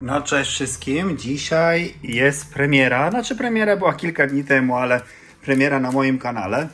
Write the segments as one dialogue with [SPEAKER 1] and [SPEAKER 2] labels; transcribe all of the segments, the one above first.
[SPEAKER 1] No cześć wszystkim. Dzisiaj jest premiera. Znaczy premiera była kilka dni temu, ale premiera na moim kanale.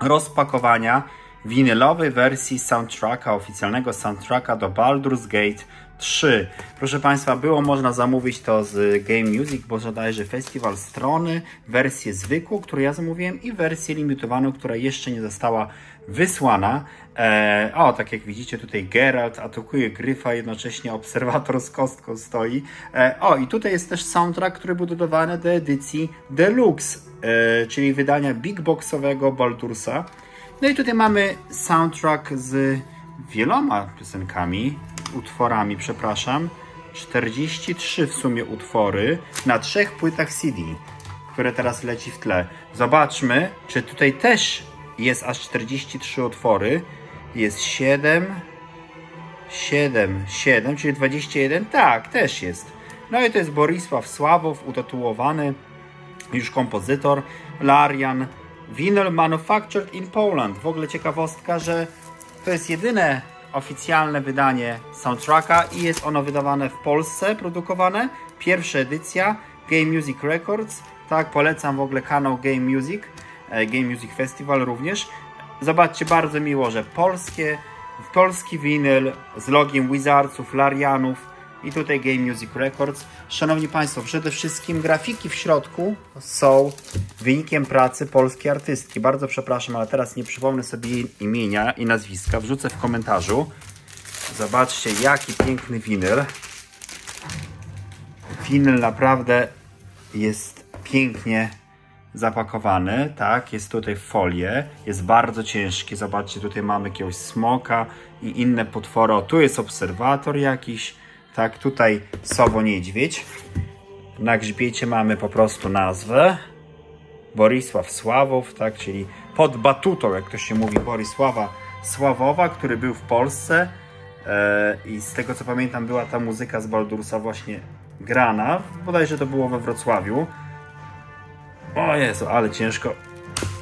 [SPEAKER 1] Rozpakowania winylowej wersji soundtracka, oficjalnego soundtracka do Baldur's Gate 3. Proszę Państwa, było można zamówić to z Game Music, bo bodajże festiwal strony, wersję zwykłą, którą ja zamówiłem i wersję limitowaną, która jeszcze nie została wysłana. E, o, tak jak widzicie tutaj Geralt atakuje Gryfa, jednocześnie obserwator z kostką stoi. E, o, i tutaj jest też soundtrack, który był dodawany do edycji Deluxe, e, czyli wydania big boxowego Baldursa. No i tutaj mamy soundtrack z wieloma piosenkami, utworami, przepraszam. 43 w sumie utwory na trzech płytach CD, które teraz leci w tle. Zobaczmy, czy tutaj też jest aż 43 utwory. Jest 7, 7, 7, czyli 21. Tak, też jest. No i to jest Borisław Sławow, utatuowany już kompozytor, Larian, Vinyl Manufactured in Poland. W ogóle ciekawostka, że to jest jedyne oficjalne wydanie soundtracka i jest ono wydawane w Polsce, produkowane. Pierwsza edycja Game Music Records. Tak, polecam w ogóle kanał Game Music, e, Game Music Festival również. Zobaczcie, bardzo miło, że polskie, polski winyl z logiem Wizardsów, Larianów i tutaj Game Music Records. Szanowni Państwo, przede wszystkim grafiki w środku są wynikiem pracy polskiej artystki. Bardzo przepraszam, ale teraz nie przypomnę sobie jej imienia i nazwiska. Wrzucę w komentarzu. Zobaczcie, jaki piękny winyl. Winyl naprawdę jest pięknie zapakowany, tak, jest tutaj folię, jest bardzo ciężki, zobaczcie, tutaj mamy jakiegoś smoka i inne potwory, o, tu jest obserwator jakiś, tak, tutaj Sowo Niedźwiedź, na grzbiecie mamy po prostu nazwę, Borisław Sławow, tak, czyli pod batutą, jak to się mówi, Borisława Sławowa, który był w Polsce e, i z tego co pamiętam była ta muzyka z Baldursa właśnie grana, bodajże to było we Wrocławiu, o Jezu, ale ciężko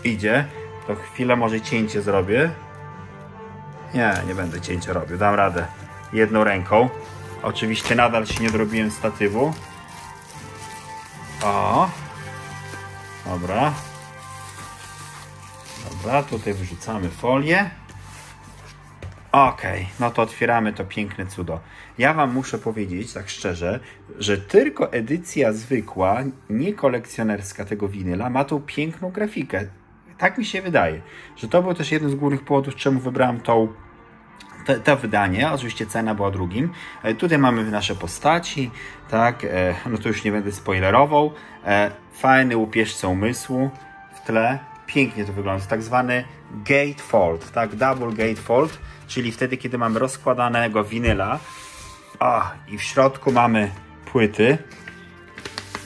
[SPEAKER 1] idzie. To chwilę może cięcie zrobię. Nie, nie będę cięcia robił. Dam radę jedną ręką. Oczywiście nadal się nie zrobiłem statywu. O. Dobra. Dobra, tutaj wyrzucamy folię. Ok, no to otwieramy to piękne cudo. Ja Wam muszę powiedzieć, tak szczerze, że tylko edycja zwykła, nie kolekcjonerska tego winyla, ma tą piękną grafikę. Tak mi się wydaje, że to był też jeden z głównych powodów, czemu wybrałem tą te, to wydanie, oczywiście cena była drugim. E, tutaj mamy nasze postaci, tak, e, no to już nie będę spoilerował. E, fajny łupieżca umysłu w tle, pięknie to wygląda, tak zwany gatefold, tak, double gatefold, czyli wtedy, kiedy mamy rozkładanego winyla. A, i w środku mamy płyty,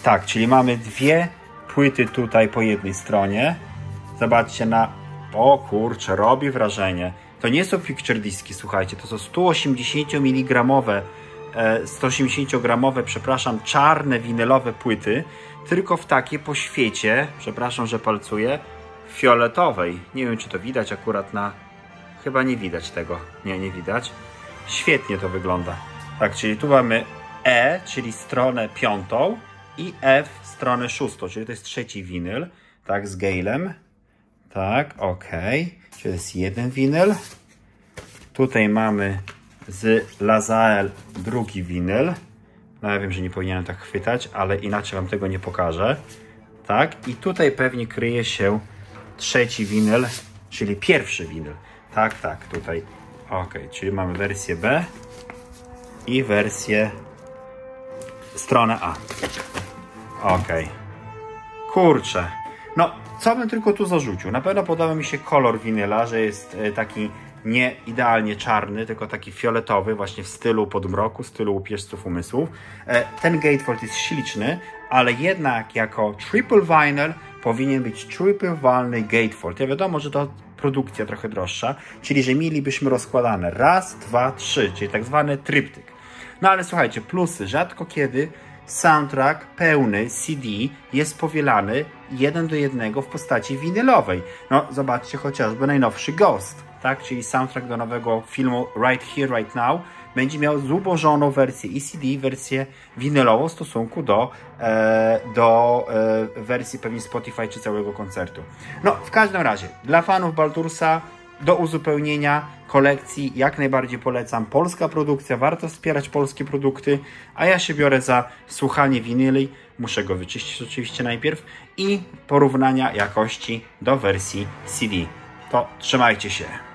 [SPEAKER 1] tak, czyli mamy dwie płyty tutaj po jednej stronie, zobaczcie na, o kurczę, robi wrażenie, to nie są picture diski, słuchajcie, to są 180 mg 180 gramowe, przepraszam, czarne winylowe płyty, tylko w takiej po świecie, przepraszam, że palcuję, fioletowej. Nie wiem, czy to widać akurat na... Chyba nie widać tego. Nie, nie widać. Świetnie to wygląda. Tak, czyli tu mamy E, czyli stronę piątą i F, stronę szóstą, czyli to jest trzeci winyl. Tak, z Galem. Tak, ok. To jest jeden winyl. Tutaj mamy z Lazael drugi winyl. No ja wiem, że nie powinienem tak chwytać, ale inaczej Wam tego nie pokażę. Tak, i tutaj pewnie kryje się trzeci winyl, czyli pierwszy winyl. Tak, tak, tutaj. Ok, czyli mamy wersję B i wersję stronę A. Ok. Kurczę. No, co bym tylko tu zarzucił? Na pewno podoba mi się kolor winyla, że jest e, taki nie idealnie czarny, tylko taki fioletowy, właśnie w stylu podmroku, stylu łupieżców umysłów. E, ten gatefold jest śliczny, ale jednak jako triple vinyl powinien być triple walny gatefold. Ja wiadomo, że to produkcja trochę droższa, czyli że mielibyśmy rozkładane raz, dwa, trzy, czyli tak zwany tryptyk. No ale słuchajcie, plusy. Rzadko kiedy soundtrack pełny CD jest powielany jeden do jednego w postaci winylowej. No zobaczcie chociażby najnowszy Ghost, tak? czyli soundtrack do nowego filmu Right Here, Right Now. będzie miał zubożoną wersję ECD, wersję winylową w stosunku do, e, do e, wersji pewnie Spotify czy całego koncertu. No, w każdym razie, dla fanów Baldursa do uzupełnienia kolekcji jak najbardziej polecam. Polska produkcja, warto wspierać polskie produkty, a ja się biorę za słuchanie winyli. Muszę go wyczyścić oczywiście najpierw i porównania jakości do wersji CD. To trzymajcie się.